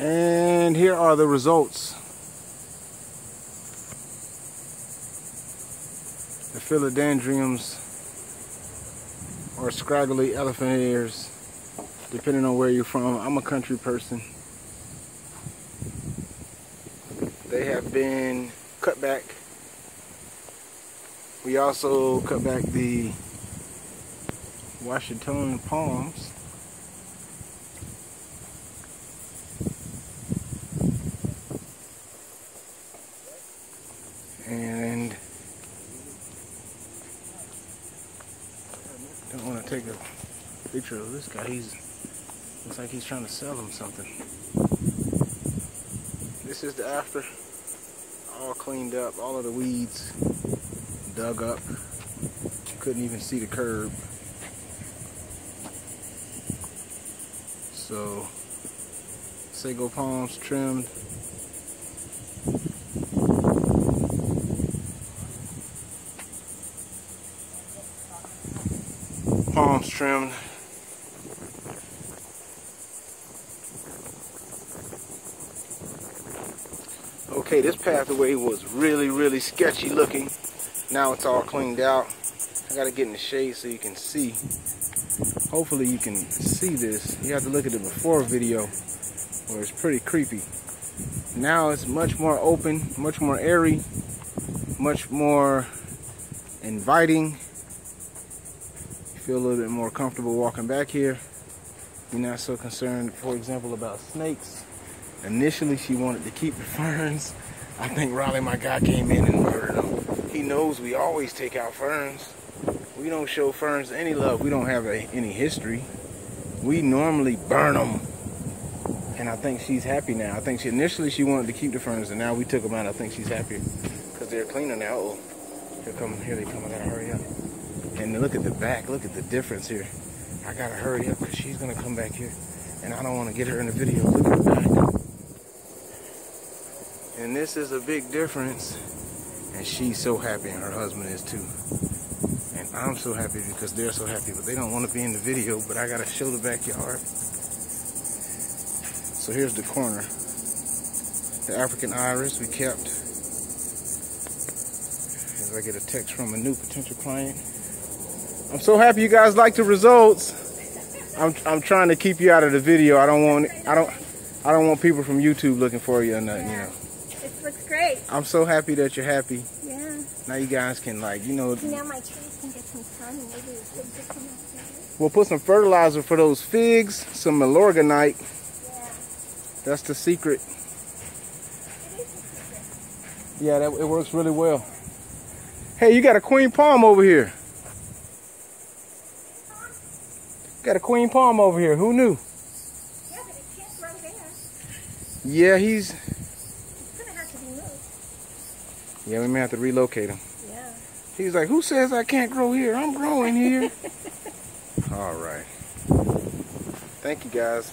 And here are the results. The philodendrons or scraggly elephant ears, depending on where you're from. I'm a country person. They have been cut back. We also cut back the Washington palms. Don't want to take a picture of this guy. He's looks like he's trying to sell him something. This is the after. All cleaned up, all of the weeds dug up. Couldn't even see the curb. So, sago palms trimmed. Palms trimmed. Okay, this pathway was really, really sketchy looking. Now it's all cleaned out. I gotta get in the shade so you can see. Hopefully you can see this. You have to look at the before video where it's pretty creepy. Now it's much more open, much more airy, much more inviting. Feel a little bit more comfortable walking back here. You're not so concerned, for example, about snakes. Initially, she wanted to keep the ferns. I think Riley, my guy, came in and murdered them. He knows we always take out ferns. We don't show ferns any love. We don't have a, any history. We normally burn them. And I think she's happy now. I think she initially she wanted to keep the ferns, and now we took them out. I think she's happy because they're cleaner now. Oh, here come, here they come. I gotta hurry up. And look at the back. Look at the difference here. I gotta hurry up because she's gonna come back here, and I don't want to get her in the video. Look at the back. And this is a big difference. And she's so happy, and her husband is too. And I'm so happy because they're so happy, but they don't want to be in the video, but I gotta show the backyard. So here's the corner. The African iris we kept. As I get a text from a new potential client. I'm so happy you guys like the results. I'm I'm trying to keep you out of the video. I don't want I don't I don't want people from YouTube looking for you or nothing, you know. It looks great. I'm so happy that you're happy. Yeah. Now you guys can like, you know, Now my trees can get some sun and maybe the pigs will come out we'll put some fertilizer for those figs, some Milorganite. Yeah. That's the secret. It is a secret. Yeah, that it works really well. Hey, you got a queen palm over here. Got a queen palm over here. Who knew? Yeah, but it can't grow there. Yeah, he's. It's gonna have to be moved. Yeah, we may have to relocate him. Yeah. He's like, who says I can't grow here? I'm growing here. All right. Thank you guys.